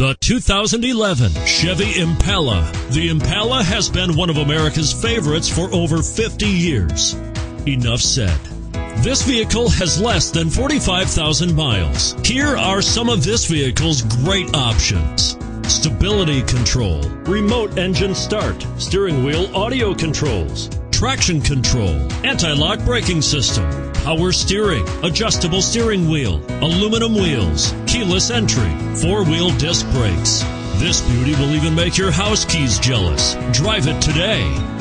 The 2011 Chevy Impala. The Impala has been one of America's favorites for over 50 years. Enough said. This vehicle has less than 45,000 miles. Here are some of this vehicle's great options. Stability control, remote engine start, steering wheel audio controls, traction control, anti-lock braking system, power steering, adjustable steering wheel, aluminum wheels, keyless entry, four-wheel disc brakes. This beauty will even make your house keys jealous. Drive it today.